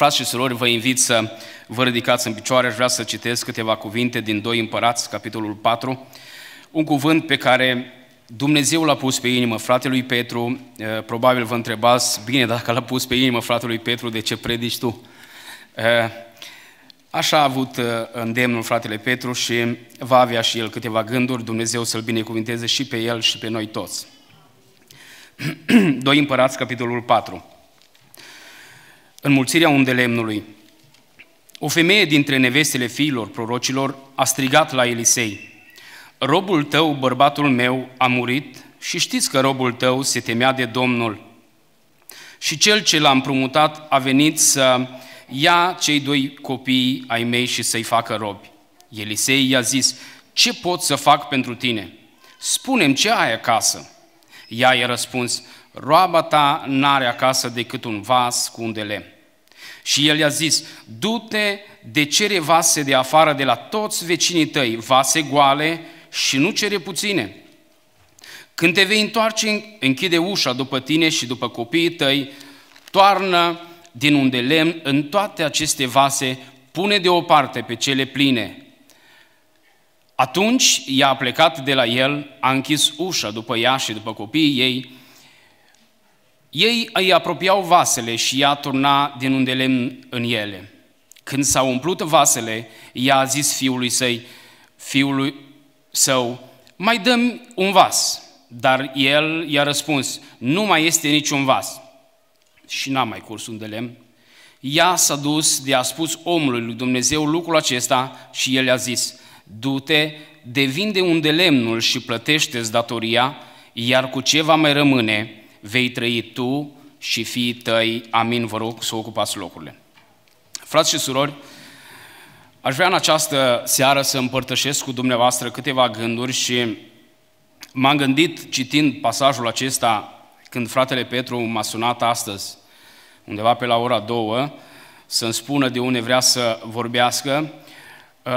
Frați și surori, vă invit să vă ridicați în picioare. Aș vrea să citesc câteva cuvinte din 2 Împărați, capitolul 4. Un cuvânt pe care Dumnezeu l-a pus pe inimă fratelui Petru. Eh, probabil vă întrebați, bine, dacă l-a pus pe inimă fratelui Petru, de ce predici tu? Eh, așa a avut eh, îndemnul fratele Petru și va avea și el câteva gânduri. Dumnezeu să-l binecuvinteze și pe el și pe noi toți. 2 Împărați, capitolul 4 înmulțirea undelemnului. O femeie dintre nevestele fiilor prorocilor a strigat la Elisei, Robul tău, bărbatul meu, a murit și știți că robul tău se temea de Domnul. Și cel ce l-a împrumutat a venit să ia cei doi copii ai mei și să-i facă robi. Elisei i-a zis, ce pot să fac pentru tine? Spunem ce ai acasă? Ea i-a răspuns, roaba ta n-are acasă decât un vas cu un de lemn. Și el i-a zis, du-te de cere vase de afară de la toți vecinii tăi, vase goale și nu cere puține. Când te vei întoarce, închide ușa după tine și după copiii tăi, toarnă din un de lemn în toate aceste vase, pune deoparte pe cele pline. Atunci ea a plecat de la el, a închis ușa după ea și după copiii ei, ei îi apropiau vasele și ea turna din unde lemn în ele. Când s-au umplut vasele, ea a zis fiului săi, fiului său, mai dăm un vas. Dar el i-a răspuns, nu mai este niciun vas. Și n-a mai curs un de lemn. Ea s-a dus de a spus omului lui Dumnezeu lucrul acesta și el i-a zis, du-te, devinde un de lemnul și plătește-ți datoria, iar cu ce va mai rămâne, vei trăi tu și fiii tăi. Amin, vă rog să ocupați locurile. Frați și surori, aș vrea în această seară să împărtășesc cu dumneavoastră câteva gânduri și m-am gândit citind pasajul acesta când fratele Petru m-a sunat astăzi, undeva pe la ora două, să-mi spună de unde vrea să vorbească, uh,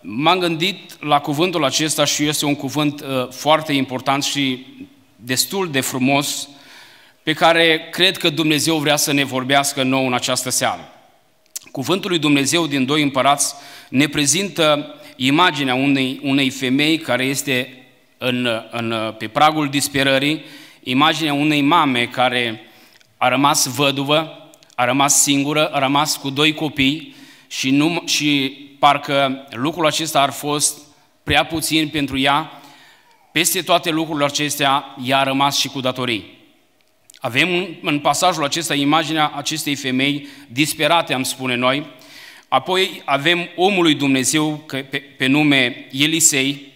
m-am gândit la cuvântul acesta și este un cuvânt uh, foarte important și destul de frumos pe care cred că Dumnezeu vrea să ne vorbească nou în această seară. Cuvântul lui Dumnezeu din doi împărați ne prezintă imaginea unei, unei femei care este în, în, pe pragul disperării, imaginea unei mame care a rămas văduvă, a rămas singură, a rămas cu doi copii și, nu, și parcă lucrul acesta ar fost prea puțin pentru ea, peste toate lucrurile acestea, ea a rămas și cu datorii. Avem în pasajul acesta imaginea acestei femei disperate, am spune noi. Apoi avem omul lui Dumnezeu pe, pe nume Elisei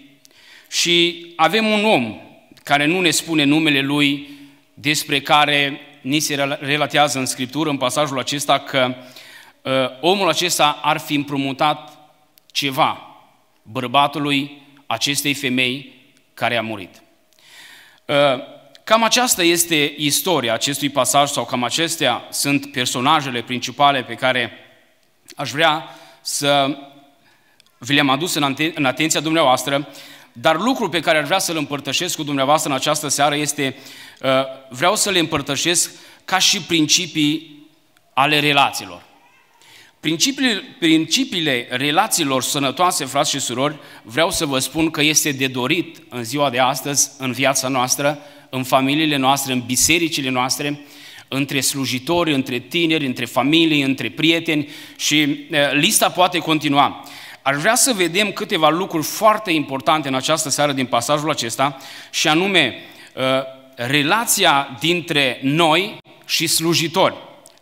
și avem un om care nu ne spune numele lui, despre care ni se relatează în Scriptură, în pasajul acesta, că uh, omul acesta ar fi împrumutat ceva bărbatului acestei femei care a murit. Uh, Cam aceasta este istoria acestui pasaj sau cam acestea sunt personajele principale pe care aș vrea să vi le-am adus în, aten- în atenția dumneavoastră, dar lucrul pe care aș vrea să-l împărtășesc cu dumneavoastră în această seară este, uh, vreau să le împărtășesc ca și principii ale relațiilor. Principiile, principiile relațiilor sănătoase, frați și surori, vreau să vă spun că este de dorit în ziua de astăzi, în viața noastră, în familiile noastre, în bisericile noastre, între slujitori, între tineri, între familii, între prieteni și lista poate continua. Aș vrea să vedem câteva lucruri foarte importante în această seară din pasajul acesta și anume relația dintre noi și slujitori.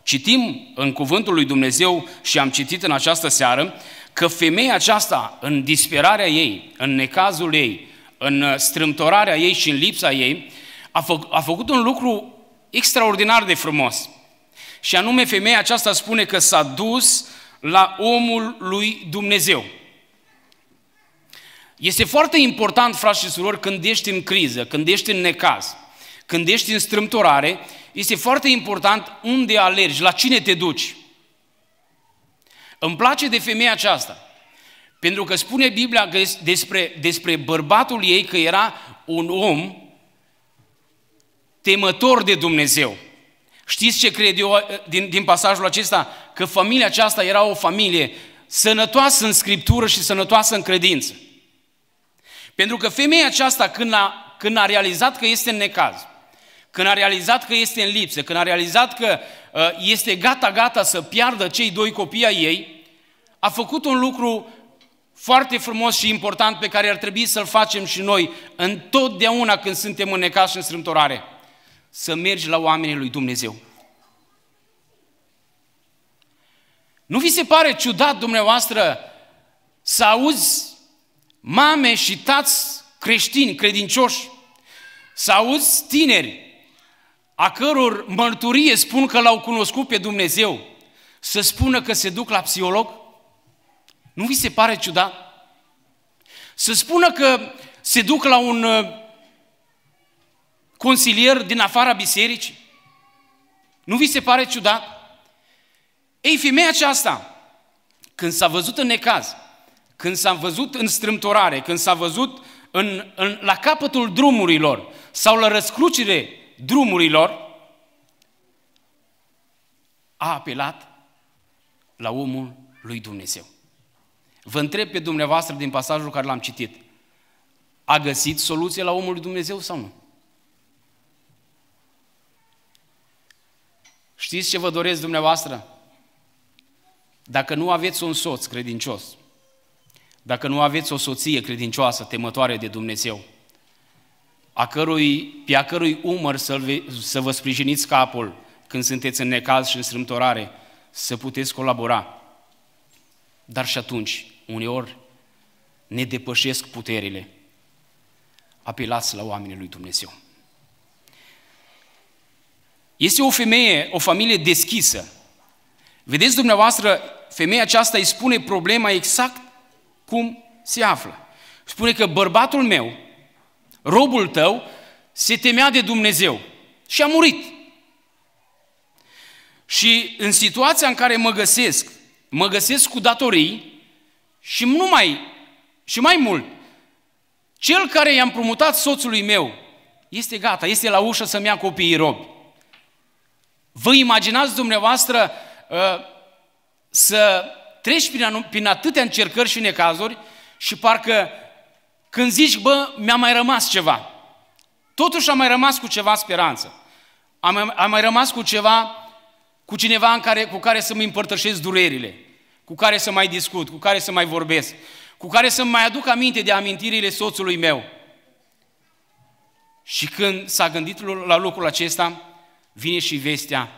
Citim în cuvântul lui Dumnezeu și am citit în această seară că femeia aceasta, în disperarea ei, în necazul ei, în strâmtorarea ei și în lipsa ei, a, fă, a făcut un lucru extraordinar de frumos. Și anume, femeia aceasta spune că s-a dus la omul lui Dumnezeu. Este foarte important, frați și surori, când ești în criză, când ești în necaz, când ești în strâmtorare, este foarte important unde alergi, la cine te duci. Îmi place de femeia aceasta, pentru că spune Biblia despre, despre bărbatul ei că era un om temător de Dumnezeu. Știți ce cred eu uh, din, din pasajul acesta? Că familia aceasta era o familie sănătoasă în scriptură și sănătoasă în credință. Pentru că femeia aceasta, când a, când a realizat că este în necaz, când a realizat că este în lipsă, când a realizat că uh, este gata-gata să piardă cei doi copii ai ei, a făcut un lucru foarte frumos și important pe care ar trebui să-l facem și noi întotdeauna când suntem în necaz și în strâmtorare. Să mergi la oamenii lui Dumnezeu. Nu vi se pare ciudat dumneavoastră să auzi mame și tați creștini, credincioși, să auzi tineri a căror mărturie spun că l-au cunoscut pe Dumnezeu, să spună că se duc la psiholog? Nu vi se pare ciudat? Să spună că se duc la un uh, consilier din afara bisericii? Nu vi se pare ciudat? Ei, femeia aceasta, când s-a văzut în necaz, când s-a văzut în strâmtorare, când s-a văzut în, în, la capătul drumurilor sau la răscrucire drumurilor, a apelat la omul lui Dumnezeu. Vă întreb pe dumneavoastră din pasajul care l-am citit, a găsit soluție la omul lui Dumnezeu sau nu? Știți ce vă doresc dumneavoastră? Dacă nu aveți un soț credincios, dacă nu aveți o soție credincioasă, temătoare de Dumnezeu, a cărui, pe a cărui umăr să, să vă sprijiniți capul când sunteți în necaz și în strâmtorare, să puteți colabora. Dar și atunci, uneori, ne depășesc puterile. Apelați la oamenii lui Dumnezeu. Este o femeie, o familie deschisă. Vedeți dumneavoastră, femeia aceasta îi spune problema exact cum se află. Spune că bărbatul meu, robul tău, se temea de Dumnezeu și a murit. Și în situația în care mă găsesc, mă găsesc cu datorii și nu mai, și mai mult, cel care i-a împrumutat soțului meu este gata, este la ușă să-mi ia copiii robi. Vă imaginați dumneavoastră uh, să treci prin, prin atâtea încercări și necazuri și parcă când zici, bă, mi-a mai rămas ceva. Totuși am mai rămas cu ceva speranță. Am, am mai rămas cu ceva, cu cineva în care, cu care să-mi împărtășesc durerile, cu care să mai discut, cu care să mai vorbesc, cu care să mai aduc aminte de amintirile soțului meu. Și când s-a gândit la lucrul acesta, vine și vestea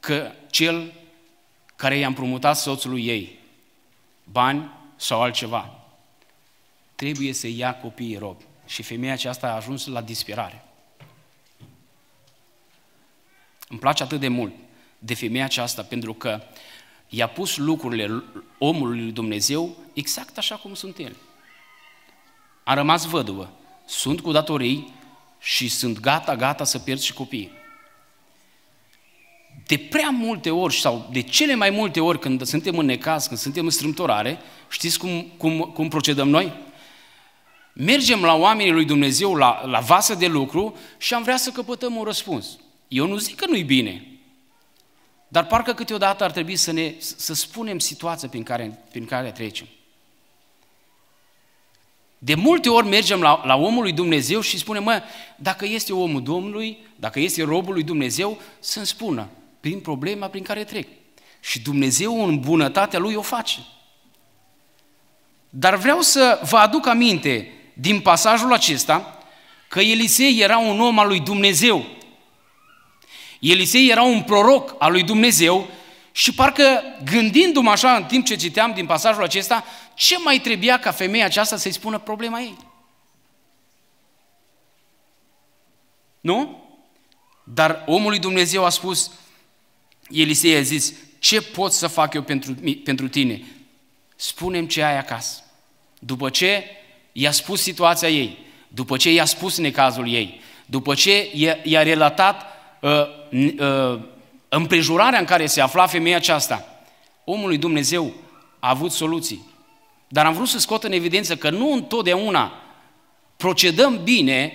că cel care i-a împrumutat soțului ei bani sau altceva, trebuie să ia copiii robi. Și femeia aceasta a ajuns la disperare. Îmi place atât de mult de femeia aceasta pentru că i-a pus lucrurile omului lui Dumnezeu exact așa cum sunt ele. A rămas văduvă, sunt cu datorii și sunt gata, gata să pierd și copiii de prea multe ori sau de cele mai multe ori când suntem în necaz, când suntem în strâmtorare, știți cum, cum, cum procedăm noi? Mergem la oamenii lui Dumnezeu, la, la vasă de lucru și am vrea să căpătăm un răspuns. Eu nu zic că nu-i bine, dar parcă câteodată ar trebui să, ne, să spunem situația prin care, prin care trecem. De multe ori mergem la, la omul lui Dumnezeu și spunem, mă, dacă este omul Domnului, dacă este robul lui Dumnezeu, să-mi spună prin problema prin care trec. Și Dumnezeu în bunătatea Lui o face. Dar vreau să vă aduc aminte din pasajul acesta că Elisei era un om al lui Dumnezeu. Elisei era un proroc al lui Dumnezeu și parcă gândindu-mă așa în timp ce citeam din pasajul acesta, ce mai trebuia ca femeia aceasta să-i spună problema ei? Nu? Dar omul lui Dumnezeu a spus, Elisei a zis, ce pot să fac eu pentru, pentru tine? Spunem ce ai acasă. După ce i-a spus situația ei, după ce i-a spus necazul ei, după ce i-a, relatat uh, uh, împrejurarea în care se afla femeia aceasta, omul lui Dumnezeu a avut soluții. Dar am vrut să scot în evidență că nu întotdeauna procedăm bine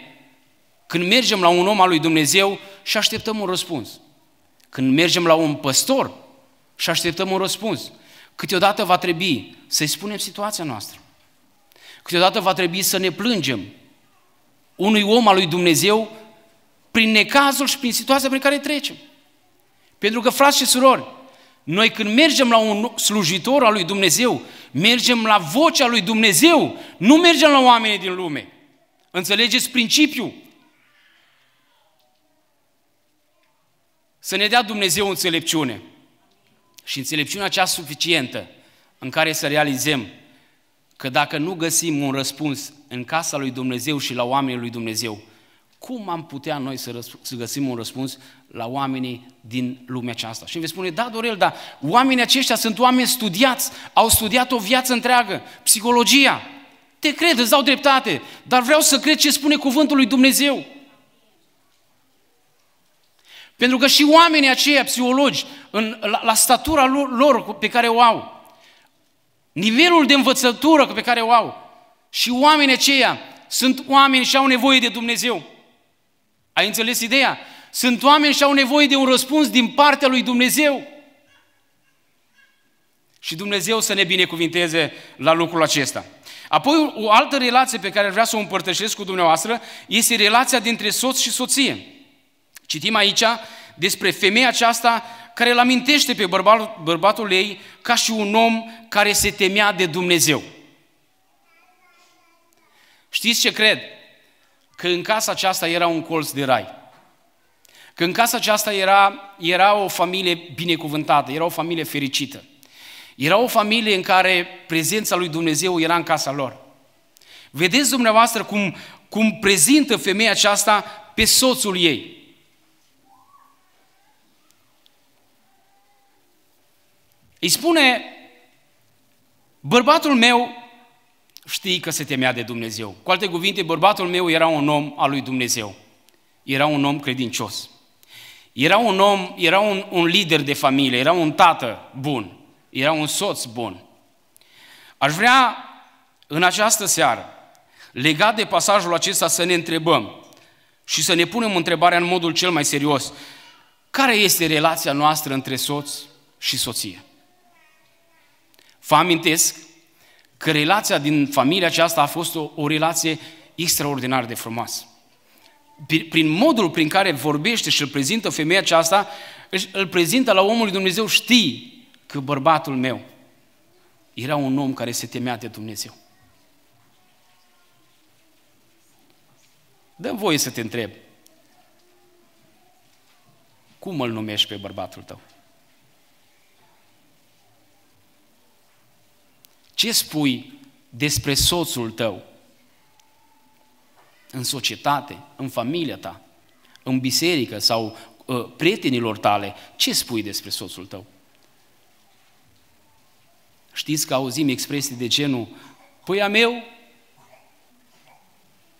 Când mergem la un om al lui Dumnezeu și așteptăm un răspuns. Când mergem la un păstor și așteptăm un răspuns. Câteodată va trebui să-i spunem situația noastră. Câteodată va trebui să ne plângem unui om al lui Dumnezeu prin necazul și prin situația prin care trecem. Pentru că, frați și surori, noi când mergem la un slujitor al lui Dumnezeu, mergem la vocea lui Dumnezeu, nu mergem la oamenii din lume. Înțelegeți principiul? Să ne dea Dumnezeu înțelepciune și înțelepciunea cea suficientă în care să realizăm că dacă nu găsim un răspuns în casa lui Dumnezeu și la oamenii lui Dumnezeu, cum am putea noi să, răsp- să găsim un răspuns la oamenii din lumea aceasta? Și îmi spune, da, Dorel, dar oamenii aceștia sunt oameni studiați, au studiat o viață întreagă, psihologia. Te cred, îți dau dreptate, dar vreau să cred ce spune cuvântul lui Dumnezeu. Pentru că și oamenii aceia, psihologi, în, la, la statura lor pe care o au, nivelul de învățătură pe care o au, și oamenii aceia sunt oameni și au nevoie de Dumnezeu. Ai înțeles ideea? Sunt oameni și au nevoie de un răspuns din partea lui Dumnezeu. Și Dumnezeu să ne binecuvinteze la lucrul acesta. Apoi o altă relație pe care vreau să o împărtășesc cu dumneavoastră este relația dintre soț și soție. Citim aici despre femeia aceasta care îl amintește pe bărbatul, bărbatul ei ca și un om care se temea de Dumnezeu. Știți ce cred? Că în casa aceasta era un colț de rai. Că în casa aceasta era, era o familie binecuvântată, era o familie fericită. Era o familie în care prezența lui Dumnezeu era în casa lor. Vedeți dumneavoastră cum, cum prezintă femeia aceasta pe soțul ei. Îi spune, bărbatul meu știi că se temea de Dumnezeu. Cu alte cuvinte, bărbatul meu era un om al lui Dumnezeu. Era un om credincios. Era un om, era un, un lider de familie, era un tată bun, era un soț bun. Aș vrea în această seară, legat de pasajul acesta, să ne întrebăm și să ne punem întrebarea în modul cel mai serios. Care este relația noastră între soț și soție? Vă amintesc că relația din familia aceasta a fost o, o relație extraordinar de frumoasă. Prin modul prin care vorbește și îl prezintă femeia aceasta, îl prezintă la omul lui Dumnezeu, știi că bărbatul meu era un om care se temea de Dumnezeu. dă voie să te întreb, cum îl numești pe bărbatul tău? Ce spui despre soțul tău? În societate, în familia ta, în biserică sau uh, prietenilor tale, ce spui despre soțul tău? Știți că auzim expresii de genul, păi a meu,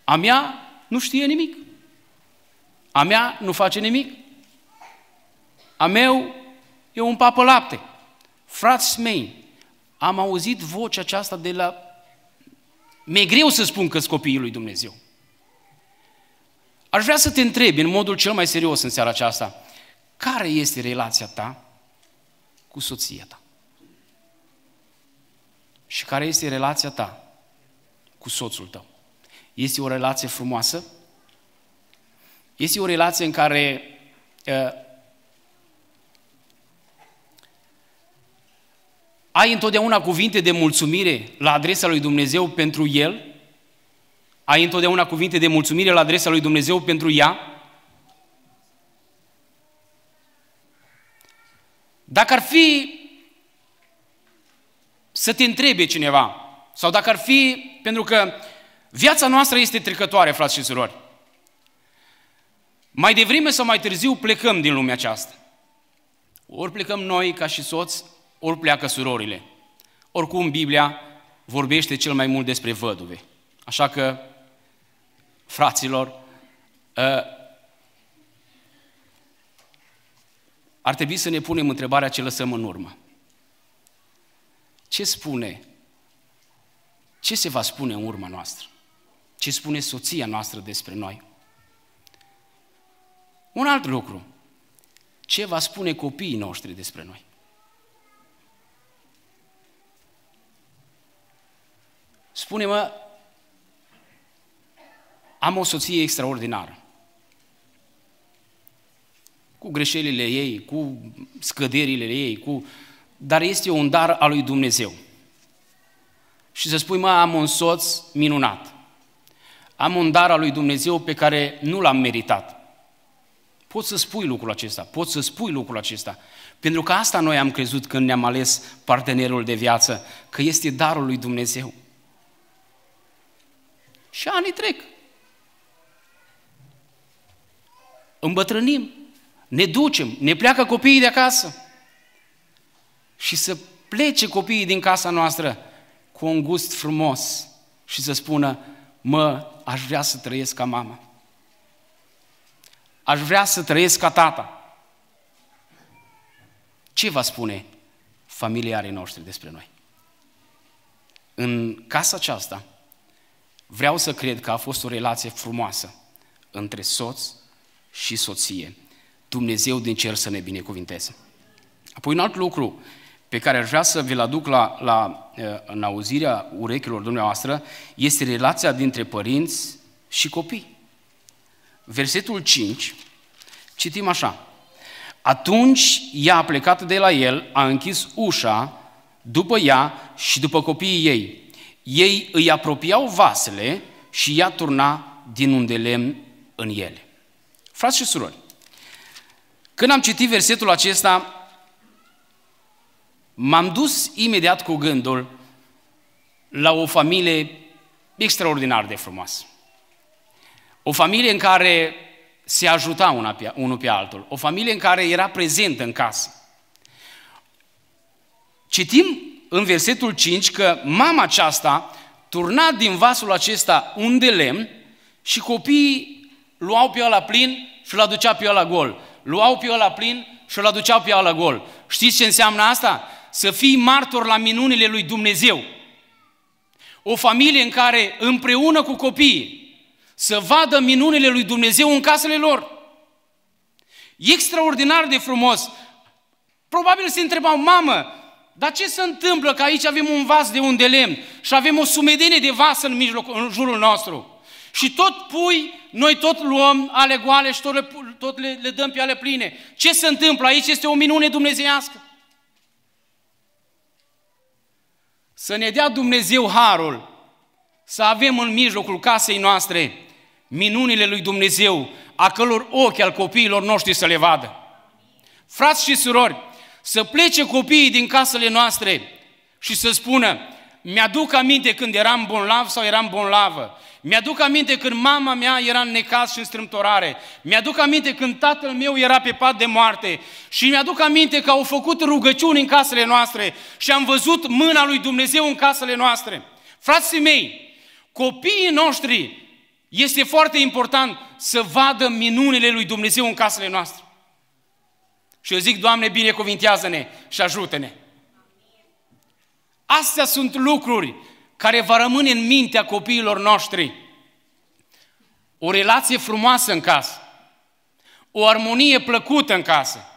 a mea nu știe nimic, a mea nu face nimic, a meu e un papă lapte. Frați mei, am auzit vocea aceasta de la... Mi-e greu să spun că copiii lui Dumnezeu. Aș vrea să te întrebi în modul cel mai serios în seara aceasta, care este relația ta cu soția ta? Și care este relația ta cu soțul tău? Este o relație frumoasă? Este o relație în care uh, Ai întotdeauna cuvinte de mulțumire la adresa lui Dumnezeu pentru el? Ai întotdeauna cuvinte de mulțumire la adresa lui Dumnezeu pentru ea? Dacă ar fi să te întrebe cineva, sau dacă ar fi, pentru că viața noastră este trecătoare, frați și surori, mai devreme sau mai târziu plecăm din lumea aceasta. Ori plecăm noi ca și soți, ori pleacă surorile. Oricum, Biblia vorbește cel mai mult despre văduve. Așa că, fraților, ă, ar trebui să ne punem întrebarea ce lăsăm în urmă. Ce spune? Ce se va spune în urma noastră? Ce spune soția noastră despre noi? Un alt lucru. Ce va spune copiii noștri despre noi? Spune-mă, am o soție extraordinară. Cu greșelile ei, cu scăderile ei, cu... dar este un dar al lui Dumnezeu. Și să spui, mă, am un soț minunat. Am un dar al lui Dumnezeu pe care nu l-am meritat. Poți să spui lucrul acesta, poți să spui lucrul acesta. Pentru că asta noi am crezut când ne-am ales partenerul de viață, că este darul lui Dumnezeu. Și anii trec. Îmbătrânim, ne ducem, ne pleacă copiii de acasă. Și să plece copiii din casa noastră cu un gust frumos și să spună, mă, aș vrea să trăiesc ca mama. Aș vrea să trăiesc ca tata. Ce va spune familiarii noștri despre noi? În casa aceasta, vreau să cred că a fost o relație frumoasă între soț și soție. Dumnezeu din cer să ne binecuvinteze. Apoi un alt lucru pe care aș vrea să vi-l aduc la, la, eh, în auzirea urechilor dumneavoastră este relația dintre părinți și copii. Versetul 5, citim așa. Atunci ea a plecat de la el, a închis ușa după ea și după copiii ei. Ei îi apropiau vasele și ea turna din unde lemn în ele. Frați și surori, când am citit versetul acesta, m-am dus imediat cu gândul la o familie extraordinar de frumoasă. O familie în care se ajuta una pe, unul pe altul. O familie în care era prezent în casă. Citim în versetul 5 că mama aceasta turna din vasul acesta un de lemn și copiii luau pe ăla plin și îl aducea pe ăla gol. Luau pe ăla plin și îl aduceau pe ăla gol. Știți ce înseamnă asta? Să fii martor la minunile lui Dumnezeu. O familie în care împreună cu copiii să vadă minunile lui Dumnezeu în casele lor. Extraordinar de frumos. Probabil se întrebau, mamă, dar ce se întâmplă că aici avem un vas de un de lemn și avem o sumedenie de vas în, mijloc, în jurul nostru? Și tot pui, noi tot luăm ale goale și tot, le, tot le, le dăm pe ale pline. Ce se întâmplă aici? Este o minune dumnezeiască. Să ne dea Dumnezeu harul să avem în mijlocul casei noastre minunile lui Dumnezeu, a călor ochi al copiilor noștri să le vadă. Frați și surori, să plece copiii din casele noastre și să spună, mi-aduc aminte când eram bonlav sau eram bonlavă. Mi-aduc aminte când mama mea era în necaz și în strâmtorare. Mi-aduc aminte când tatăl meu era pe pat de moarte. Și mi-aduc aminte că au făcut rugăciuni în casele noastre și am văzut mâna lui Dumnezeu în casele noastre. Frații mei, copiii noștri este foarte important să vadă minunile lui Dumnezeu în casele noastre. Și eu zic, Doamne, binecuvintează-ne și ajută-ne. Astea sunt lucruri care va rămâne în mintea copiilor noștri. O relație frumoasă în casă. O armonie plăcută în casă.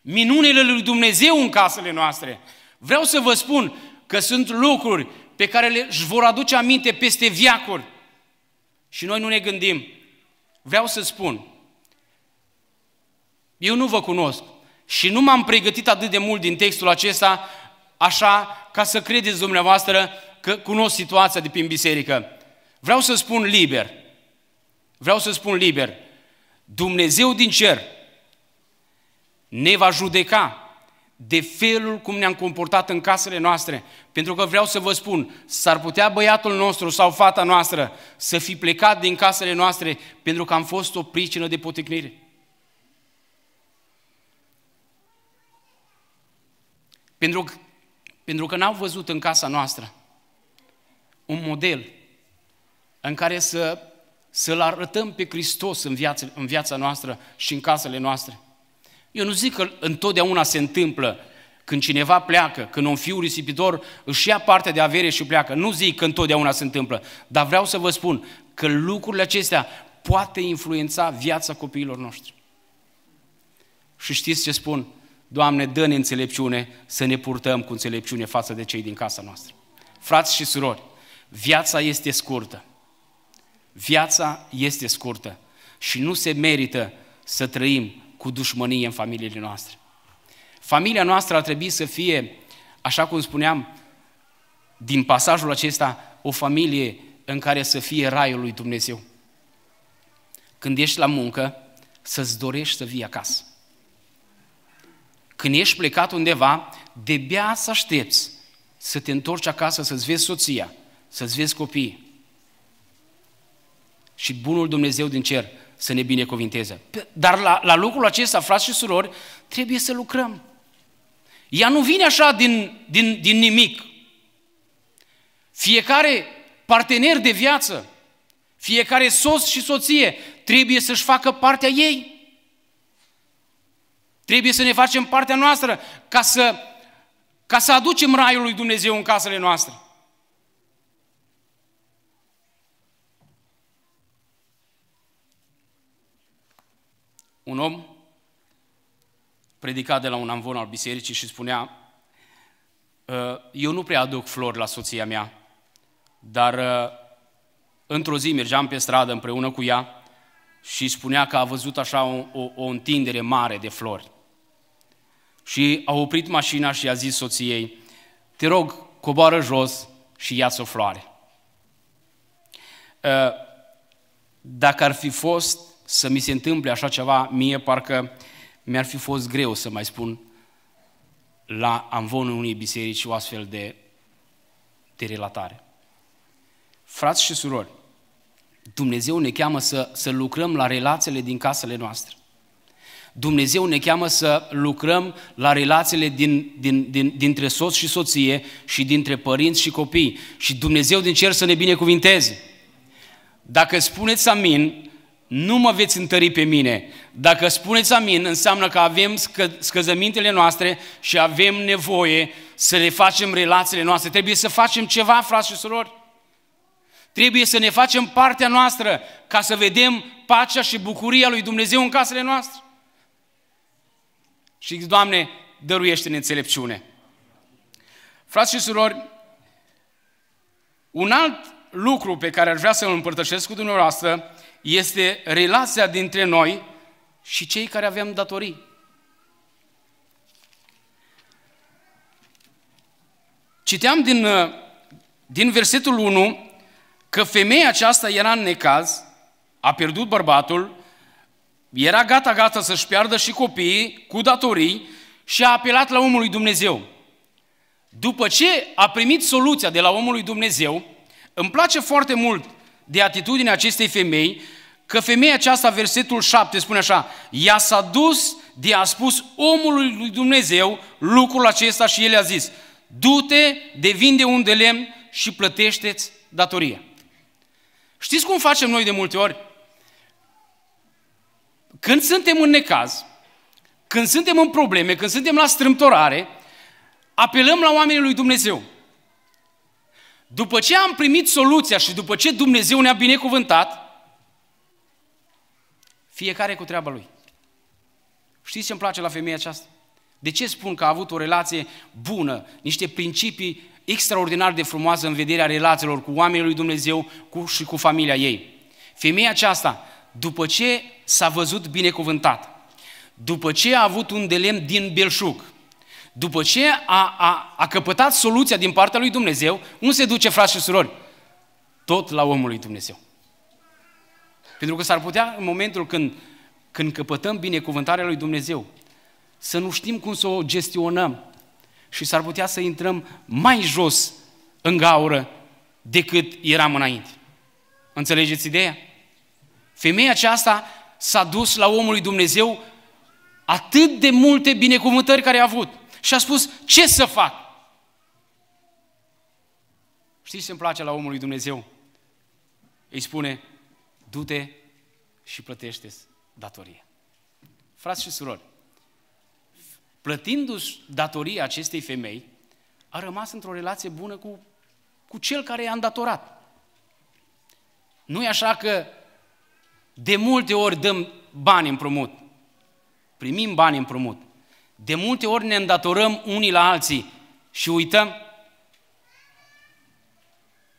Minunile lui Dumnezeu în casele noastre. Vreau să vă spun că sunt lucruri pe care le își vor aduce aminte peste viacuri. Și noi nu ne gândim. Vreau să spun, eu nu vă cunosc și nu m-am pregătit atât de mult din textul acesta așa ca să credeți dumneavoastră că cunosc situația de prin biserică. Vreau să spun liber, vreau să spun liber, Dumnezeu din cer ne va judeca de felul cum ne-am comportat în casele noastre. Pentru că vreau să vă spun, s-ar putea băiatul nostru sau fata noastră să fi plecat din casele noastre pentru că am fost o pricină de poticnire. Pentru, pentru că n-au văzut în casa noastră un model în care să, să-L arătăm pe Hristos în viața, în viața noastră și în casele noastre. Eu nu zic că întotdeauna se întâmplă când cineva pleacă, când un fiu risipitor își ia parte de avere și pleacă. Nu zic că întotdeauna se întâmplă, dar vreau să vă spun că lucrurile acestea poate influența viața copiilor noștri. Și știți ce spun? Doamne, dă-ne înțelepciune să ne purtăm cu înțelepciune față de cei din casa noastră. Frați și surori, viața este scurtă. Viața este scurtă și nu se merită să trăim cu dușmănie în familiile noastre. Familia noastră ar trebui să fie, așa cum spuneam, din pasajul acesta, o familie în care să fie raiul lui Dumnezeu. Când ești la muncă, să-ți dorești să vii acasă. Când ești plecat undeva, de-abia să aștepți să te întorci acasă, să-ți vezi soția, să-ți vezi copiii. Și bunul Dumnezeu din cer să ne binecuvinteze. Dar la, la lucrul acesta, frați și surori, trebuie să lucrăm. Ea nu vine așa din, din, din nimic. Fiecare partener de viață, fiecare soț și soție trebuie să-și facă partea ei. Trebuie să ne facem partea noastră ca să, ca să aducem raiul lui Dumnezeu în casele noastre. Un om predica de la un amvon al bisericii și spunea ă, eu nu prea aduc flori la soția mea, dar ă, într-o zi mergeam pe stradă împreună cu ea și spunea că a văzut așa o, o, o întindere mare de flori. Și a oprit mașina și a zis soției, te rog, coboară jos și ia-ți o floare. Ă, dacă ar fi fost să mi se întâmple așa ceva, mie parcă mi-ar fi fost greu să mai spun la amvonul unei biserici o astfel de, de relatare. Frați și surori, Dumnezeu ne cheamă să, să lucrăm la relațiile din casele noastre. Dumnezeu ne cheamă să lucrăm la relațiile din, din, din, dintre soț și soție și dintre părinți și copii. Și Dumnezeu din cer să ne binecuvinteze. Dacă spuneți amin, nu mă veți întări pe mine. Dacă spuneți amin, înseamnă că avem scă, scăzămintele noastre și avem nevoie să le facem relațiile noastre. Trebuie să facem ceva, frați și surori. Trebuie să ne facem partea noastră ca să vedem pacea și bucuria lui Dumnezeu în casele noastre. Și Doamne, dăruiește-ne înțelepciune. Frați și surori, un alt lucru pe care aș vrea să-l împărtășesc cu dumneavoastră este relația dintre noi și cei care avem datorii. Citeam din, din versetul 1 că femeia aceasta era în necaz, a pierdut bărbatul, era gata-gata să-și piardă și copiii cu datorii și a apelat la omul lui Dumnezeu. După ce a primit soluția de la omul lui Dumnezeu, îmi place foarte mult de atitudinea acestei femei, că femeia aceasta, versetul 7, spune așa, ea s-a dus de a spus omului lui Dumnezeu lucrul acesta și el a zis, du-te, devinde un de lemn și plătește-ți datoria. Știți cum facem noi de multe ori? Când suntem în necaz, când suntem în probleme, când suntem la strâmtorare, apelăm la oamenii lui Dumnezeu. După ce am primit soluția și după ce Dumnezeu ne-a binecuvântat, fiecare cu treaba lui. Știți ce îmi place la femeia aceasta? De ce spun că a avut o relație bună, niște principii extraordinar de frumoase în vederea relațiilor cu oamenii lui Dumnezeu cu, și cu familia ei? Femeia aceasta, după ce s-a văzut binecuvântat, după ce a avut un delem din belșug, după ce a, a, a căpătat soluția din partea lui Dumnezeu, nu se duce, frați și surori, tot la omul lui Dumnezeu. Pentru că s-ar putea în momentul când, când căpătăm binecuvântarea lui Dumnezeu, să nu știm cum să o gestionăm și s-ar putea să intrăm mai jos în gaură decât eram înainte. Înțelegeți ideea? Femeia aceasta s-a dus la omul lui Dumnezeu atât de multe binecuvântări care a avut și a spus, ce să fac? Știți ce îmi place la omul lui Dumnezeu? Îi spune, du-te și plătește datoria. Frați și surori, plătindu-și datoria acestei femei, a rămas într-o relație bună cu, cu cel care i-a îndatorat. Nu e așa că De multe ori dăm bani împrumut. Primim bani împrumut. De multe ori ne îndatorăm unii la alții și uităm.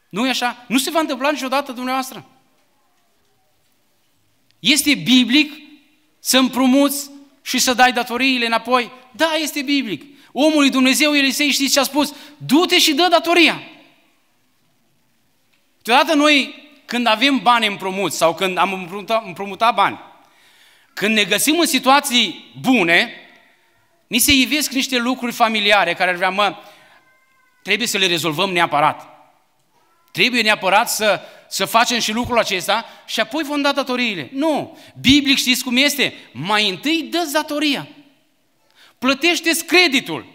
Nu e așa? Nu se va întâmpla niciodată dumneavoastră. Este biblic să împrumuți și să dai datoriile înapoi? Da, este biblic. Omul lui Dumnezeu, Elisei, știți ce a spus? Du-te și dă datoria. Câteodată noi, când avem bani împrumut sau când am împrumutat, împrumutat bani, când ne găsim în situații bune, ni se ivesc niște lucruri familiare care ar vrea, mă, trebuie să le rezolvăm neapărat. Trebuie neapărat să, să facem și lucrul acesta și apoi vom da datoriile. Nu. Biblic știți cum este? Mai întâi dă datoria. Plătește-ți creditul.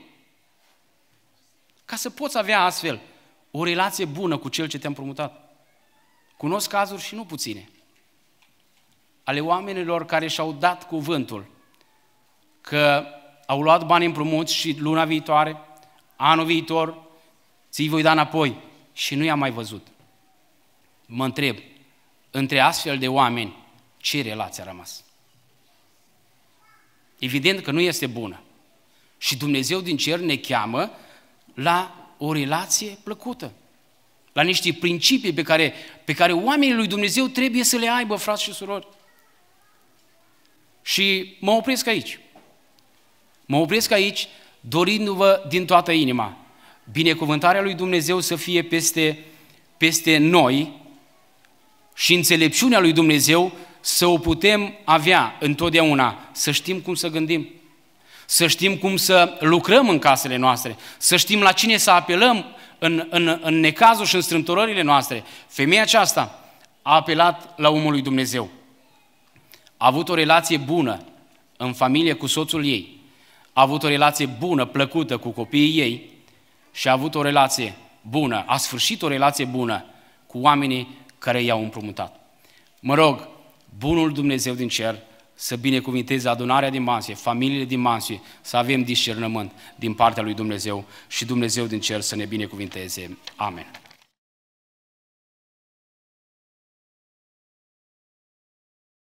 Ca să poți avea astfel o relație bună cu cel ce te-a împrumutat. Cunosc cazuri și nu puține ale oamenilor care și-au dat cuvântul că au luat bani împrumuți și luna viitoare, anul viitor, ți-i voi da înapoi și nu i-am mai văzut. Mă întreb, între astfel de oameni, ce relație a rămas? Evident că nu este bună. Și Dumnezeu din cer ne cheamă la o relație plăcută, la niște principii pe care, pe care oamenii lui Dumnezeu trebuie să le aibă, frați și surori. Și mă opresc aici. Mă opresc aici dorindu-vă din toată inima binecuvântarea lui Dumnezeu să fie peste, peste noi și înțelepciunea lui Dumnezeu să o putem avea întotdeauna, să știm cum să gândim, să știm cum să lucrăm în casele noastre, să știm la cine să apelăm în, în, în necazul și în strâmtorările noastre. Femeia aceasta a apelat la omul lui Dumnezeu. A avut o relație bună în familie cu soțul ei, a avut o relație bună, plăcută cu copiii ei și a avut o relație bună, a sfârșit o relație bună cu oamenii care i-au împrumutat. Mă rog, bunul Dumnezeu din cer să binecuvinteze adunarea din Mansie, familiile din Mansie, să avem discernământ din partea lui Dumnezeu și Dumnezeu din cer să ne binecuvinteze. Amen.